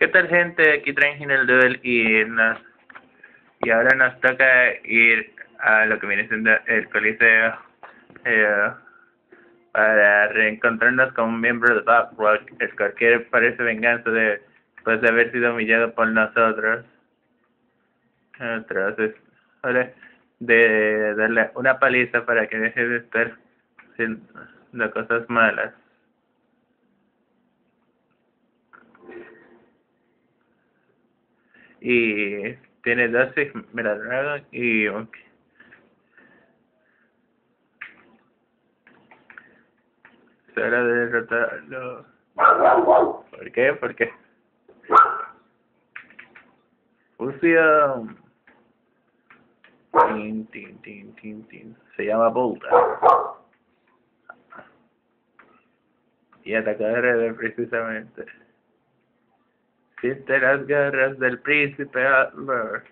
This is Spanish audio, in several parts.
¿Qué tal gente? Aquí traen el Duel y nos, y ahora nos toca ir a lo que viene siendo el Coliseo eh, para reencontrarnos con un miembro de Bob Rock, el cual quiere parece venganza de, después de haber sido humillado por nosotros. Entonces, ahora de darle una paliza para que deje de estar haciendo cosas malas. Y tiene 12 Dragon y ok. Es hora de derrotarlo. ¿Por qué? ¿Por qué? Fusión. Tin, tin, tin, tin, tin. Se llama Volta. Y atacar precisamente. Siente las garras del príncipe Albert.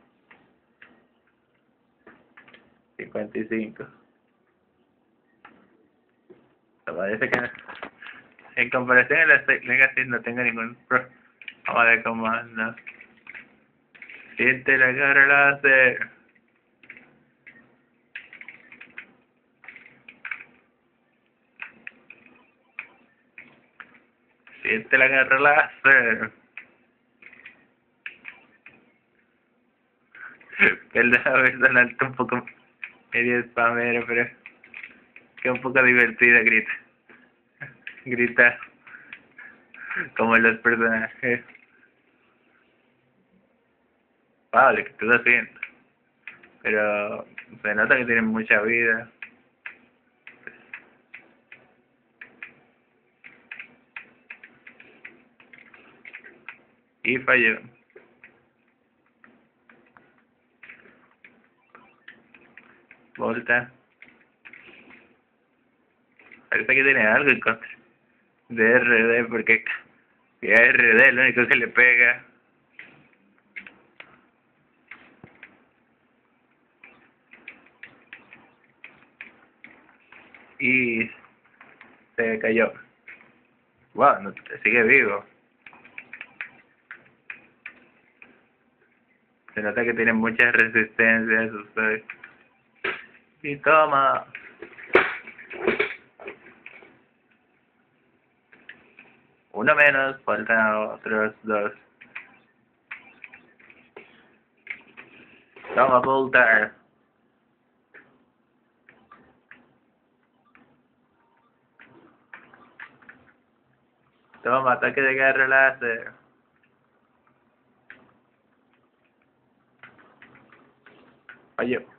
55. Me parece que en comparación a las Legacy no tengo ningún problema de comando. Siente la garra láser. Siente la garra láser. Perdón, alto un poco medio spamero, pero que un poco divertida grita. Grita como los personajes. Vale, que todo haciendo. Pero se nota que tienen mucha vida. Y falló. Volta. Parece que tiene algo en contra de RD, porque RD es lo único que le pega. Y se cayó. Wow, no, sigue vivo. Se nota que tiene mucha resistencia a y toma. Uno menos, faltan otros dos. Toma, Voltar. Toma, ataque de guerra láser. Falló.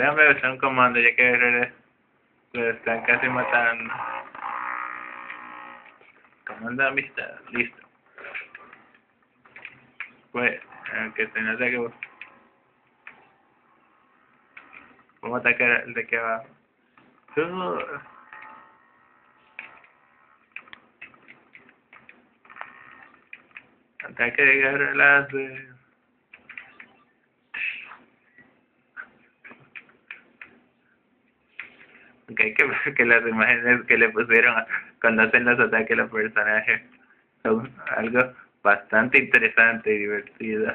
Déjame usar un comando ya que lo están casi matando. Comando amistad, listo. Pues, aunque se nota que vamos a atacar el de aquí abajo. Ataque de guerra láser. Que que que las imágenes que le pusieron cuando hacen los ataques a los personajes son algo bastante interesante y divertido.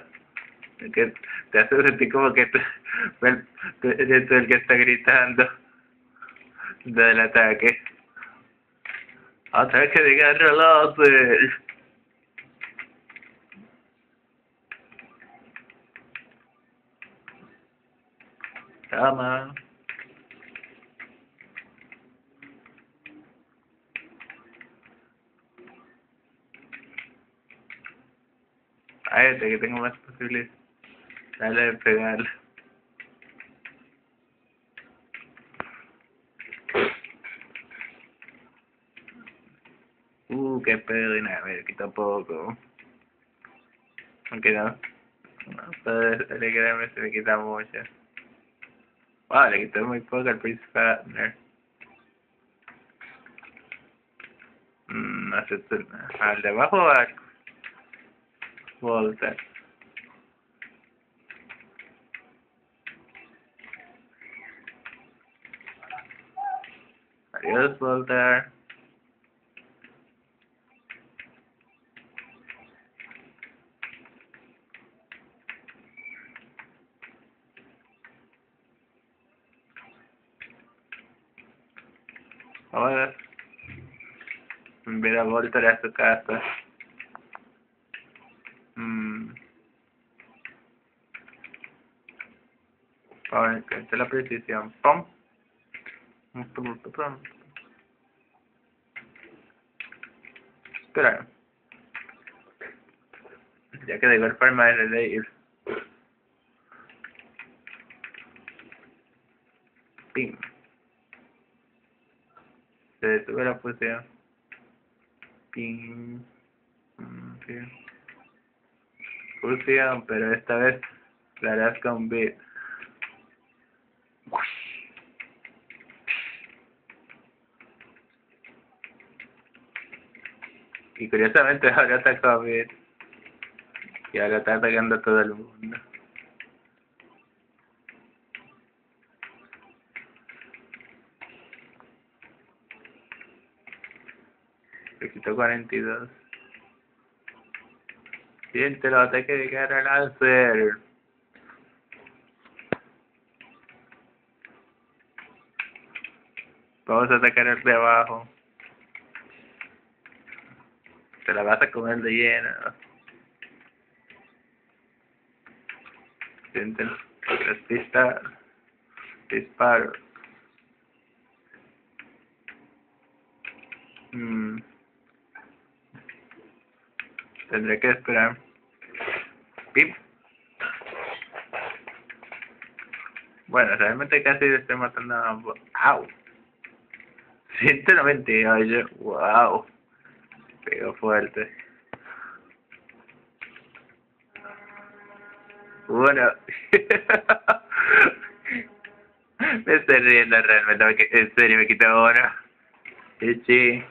Que te hace sentir como que tú, el que está gritando del ataque. Ataque de guerra láser. Toma. A que tengo más posibles de pegarle. Uh, qué pedo, y nada, me quita poco. Aunque no, no puede alegrarme, se me quita mucho. Wow, le quitó muy poco al Prince Fatner. Mmm, no sé, al de abajo o al Volta. Adiós, Voltar. Ahora, ver a Voltar a su casa. Mm. Ahora, que la precisión. ¡Pum! Espera. Ya que de forma es de ir. Pim. Se detuvo la fusión. Pim. Okay. Fusión, pero esta vez la harás con bit. Y curiosamente ahora está COVID. Y ahora está atacando a todo el mundo. Le quitó 42. Siente los ataques de cara láser. Vamos a atacar el de abajo. Te la vas a comer de llena. Sienten las pistas. Disparo. Mm. Tendré que esperar. Pip. Bueno, realmente casi estoy matando a... ¡Au! 198. ¡Wow! Pegó fuerte. Bueno, me estoy riendo realmente, en serio me quito ahora. Sí.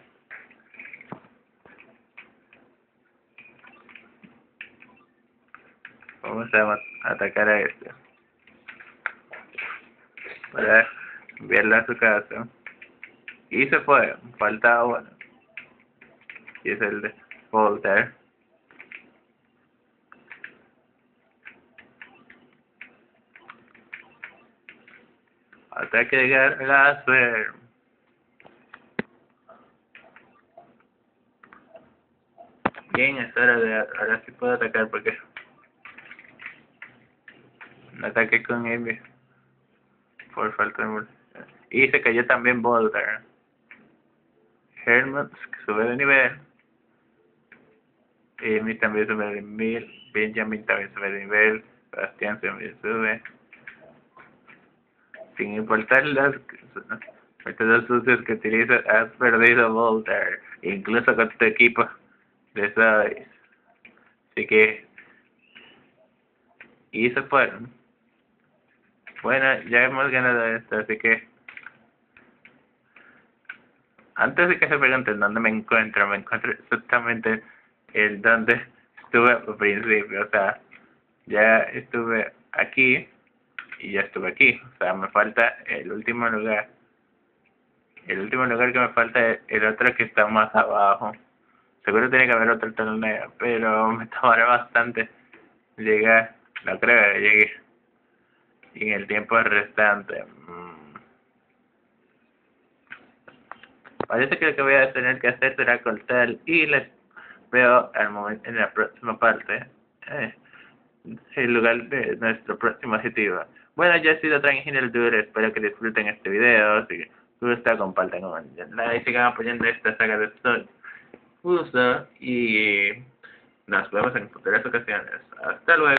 Vamos a atacar a este. Para enviarla a su casa. Y se fue, faltaba bueno y es el de Voltaire. Ataque de láser. Bien, es hora de... Ahora sí puedo atacar porque... Un ataque con Amy. Por falta de... Y se cayó también Voltaire. Hermans, que sube de nivel. Amy también sube de nivel, Benjamin también sube de nivel, Sebastián también sube. Sin importar los métodos sucios que utilizas, has perdido Voltaire, incluso con tu equipo de sabes. Así que, y se fueron. Bueno, ya hemos ganado esto, así que antes de que se pregunten dónde me encuentro, me encuentro exactamente el donde estuve al principio, o sea, ya estuve aquí y ya estuve aquí, o sea, me falta el último lugar. El último lugar que me falta es el otro que está más abajo. Seguro tiene que haber otro torneo, pero me tomará bastante llegar, no creo que llegue. Y en el tiempo restante. Mm. Parece que lo que voy a tener que hacer será cortar y les veo al momento, en la próxima parte eh, el lugar de nuestro próximo objetivo. Bueno, yo he sido Transgenial Dude, espero que disfruten este video, si gusta, compartan, comenten, like, sigan apoyando esta saga de Story. Uso y nos vemos en futuras ocasiones. Hasta luego.